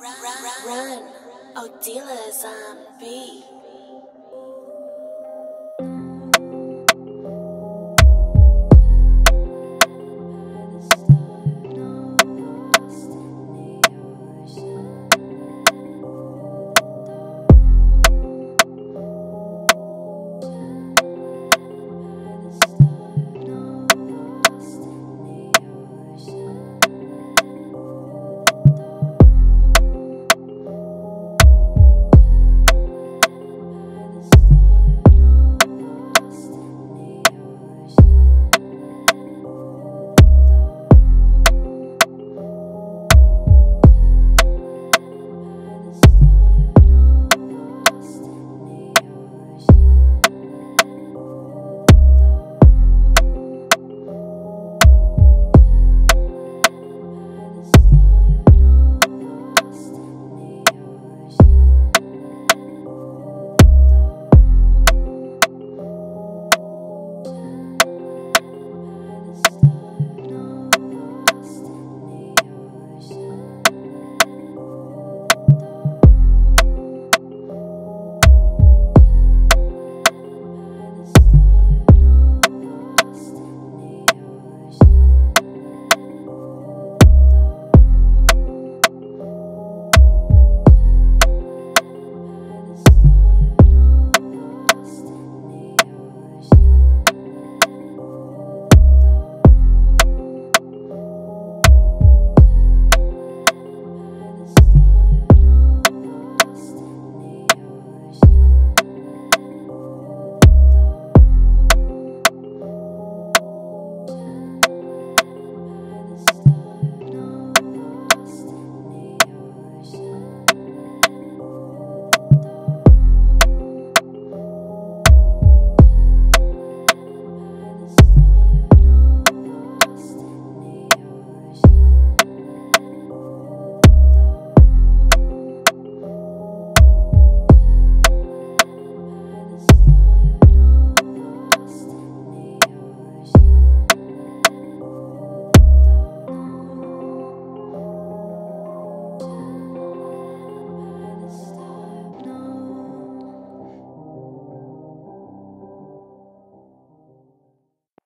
run, run. Odila oh, zombie. Um,